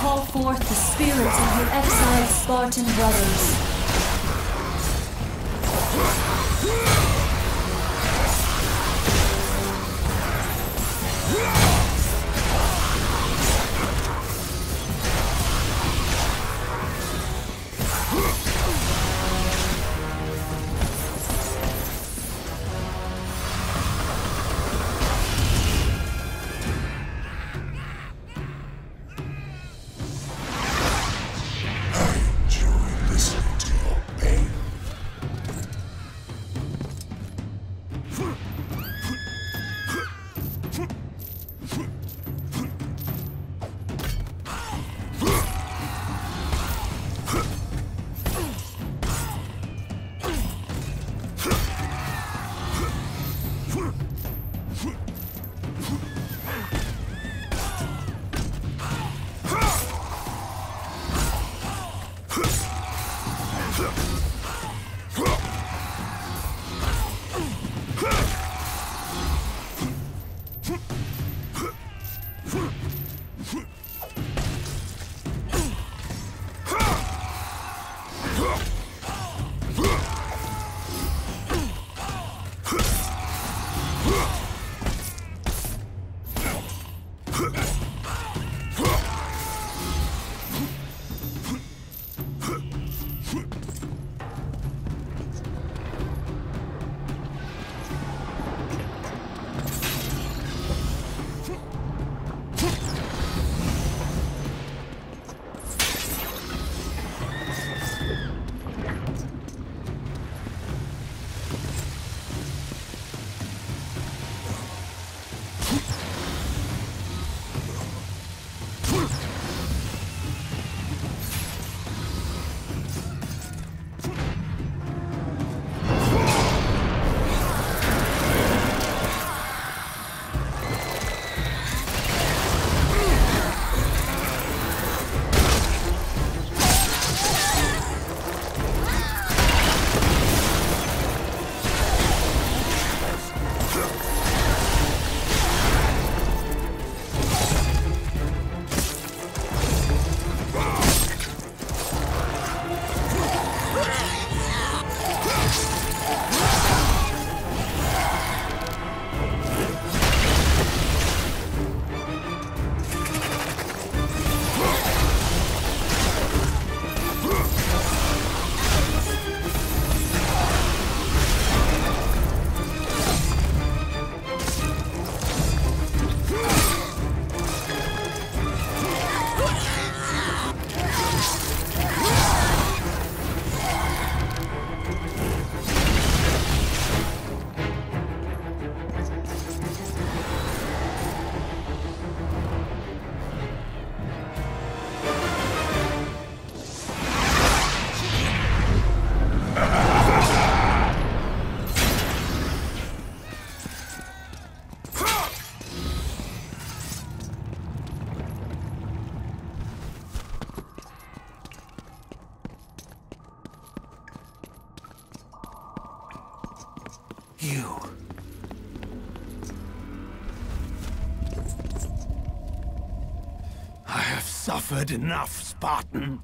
call forth the spirits of your exiled Spartan brothers. You. I have suffered enough, Spartan.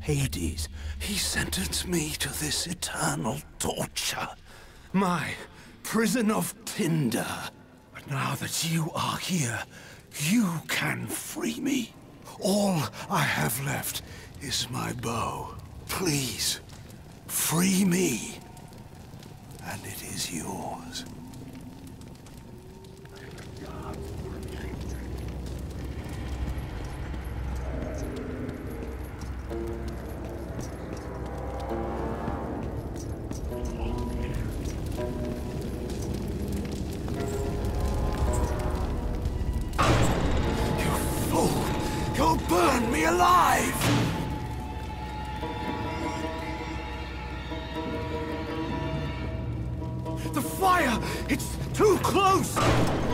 Hades, he sentenced me to this eternal torture. My prison of tinder. But now that you are here, you can free me. All I have left is my bow. Please, free me and it is yours. Burn me alive! Close!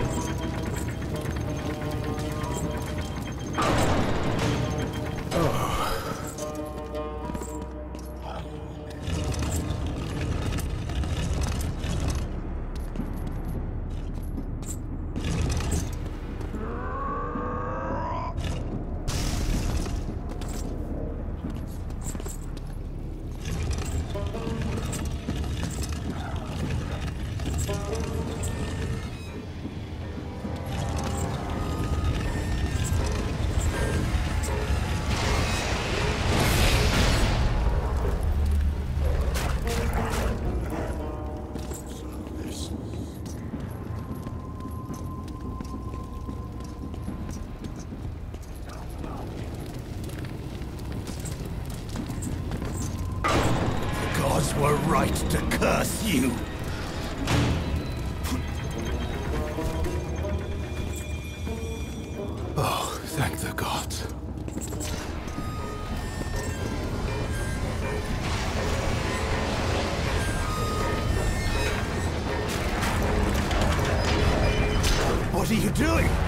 The gods. What are you doing?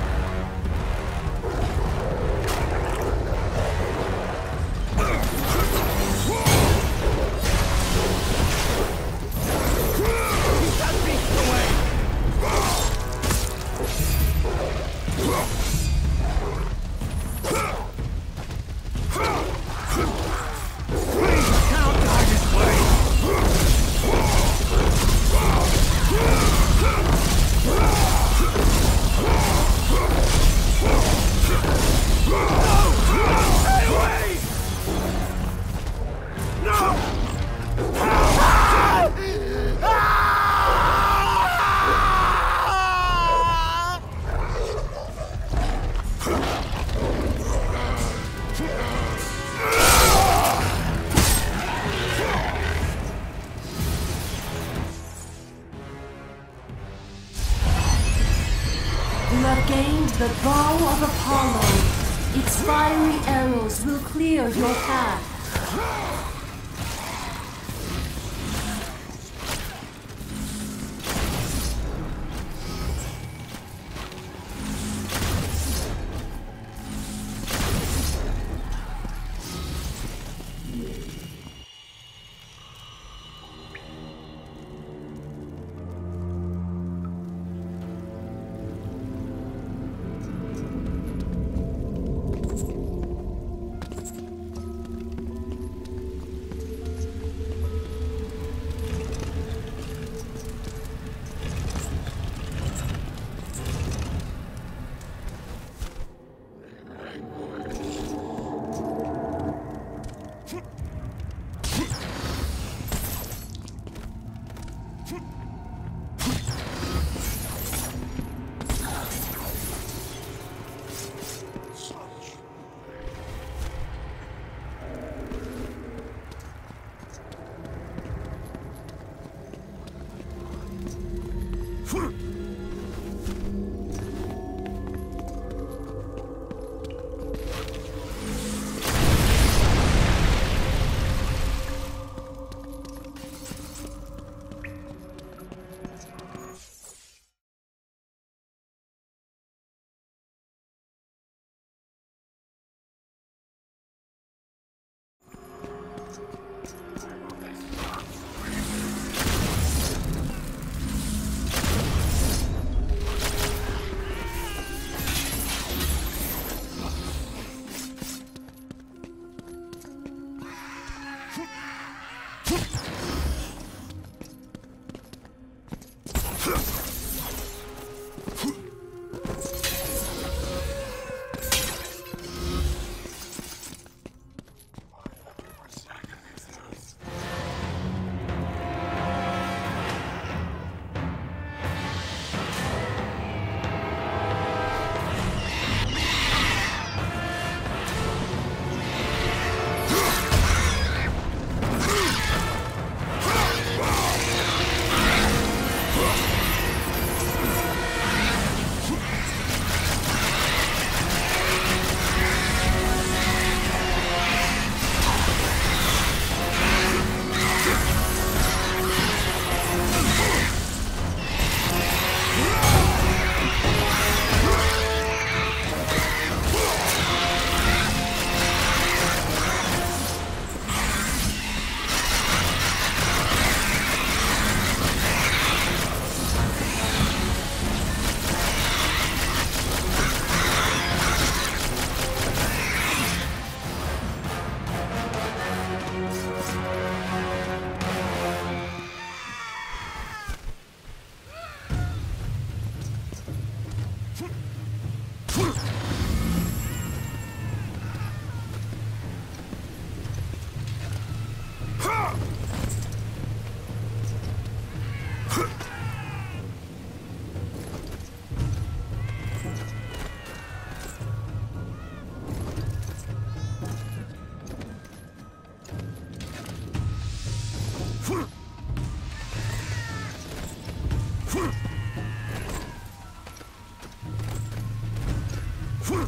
Fuh!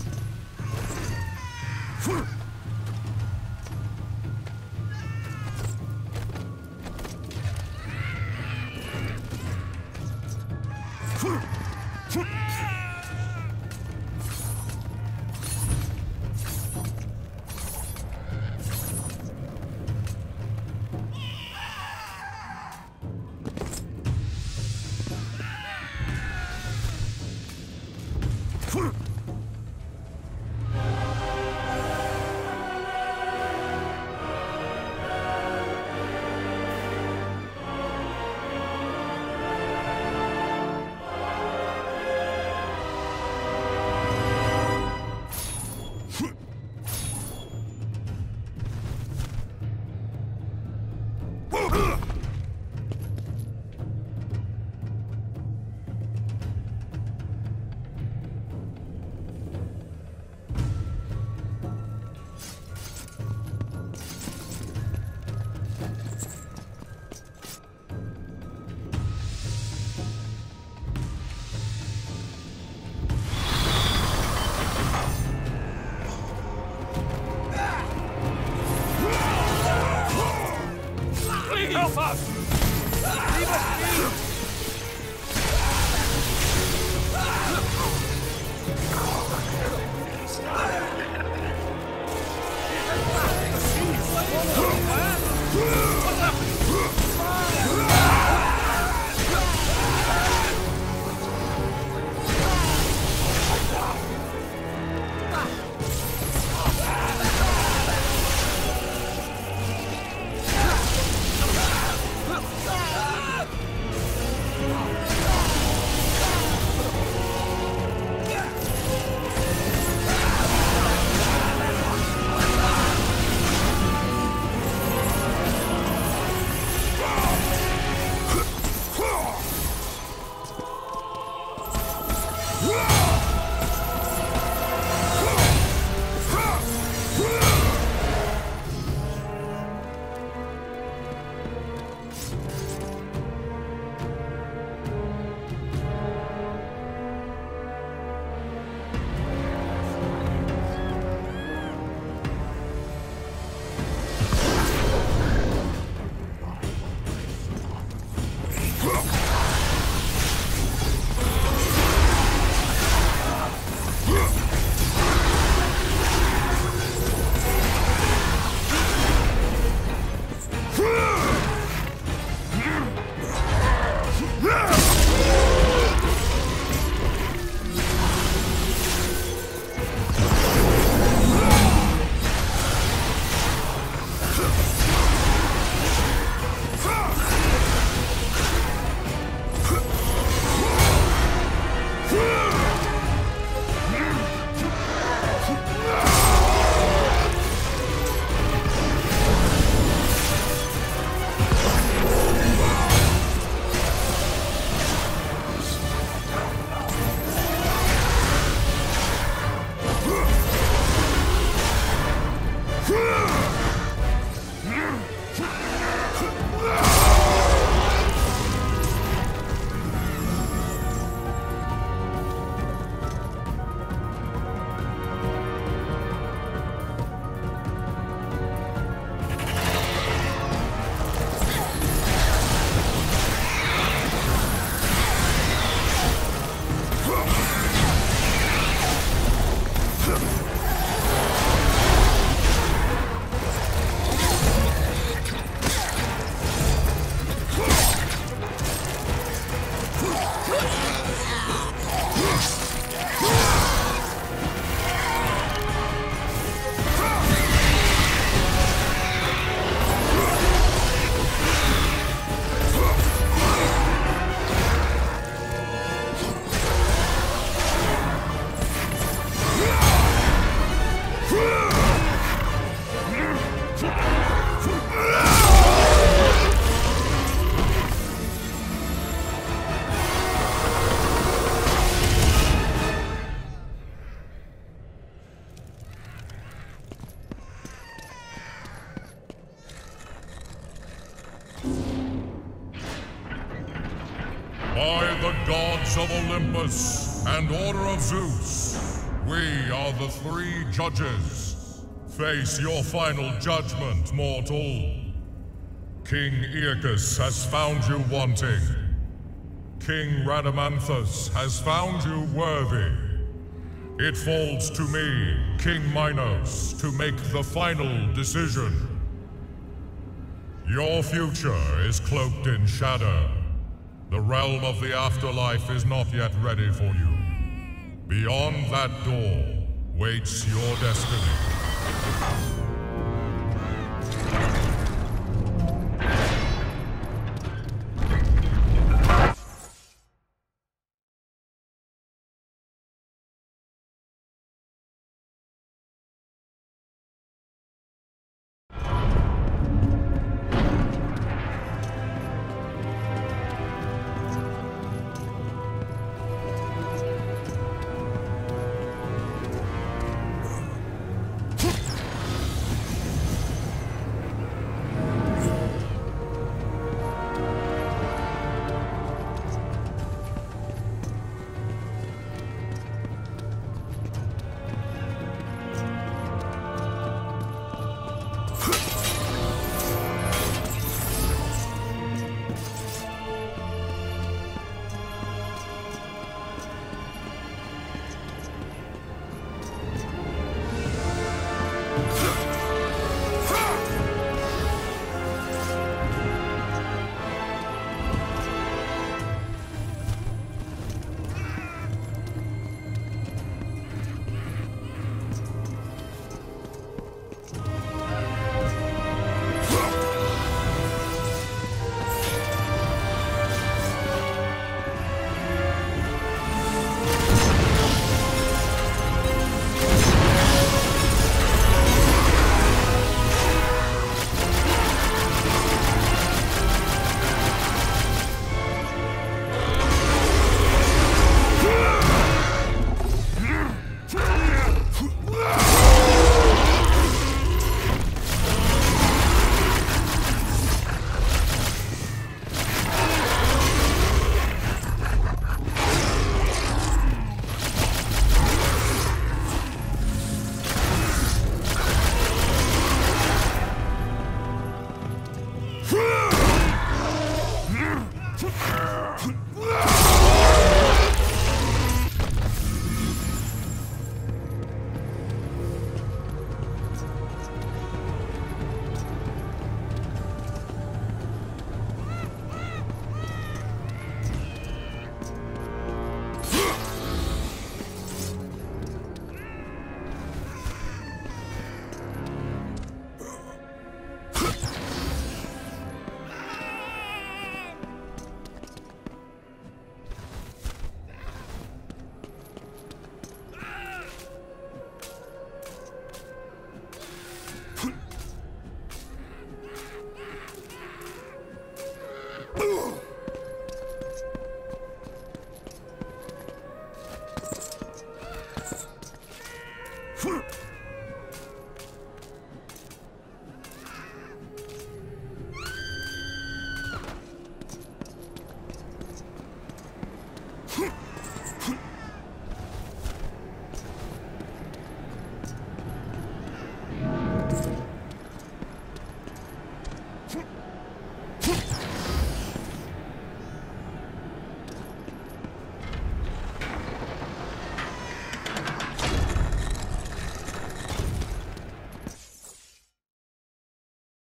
Fuh! help us! Leave us be! Woo! By the gods of Olympus and Order of Zeus, we are the three judges. Face your final judgment, mortal. King Aeacus has found you wanting. King Rhadamanthus has found you worthy. It falls to me, King Minos, to make the final decision. Your future is cloaked in shadow. The realm of the afterlife is not yet ready for you. Beyond that door waits your destiny.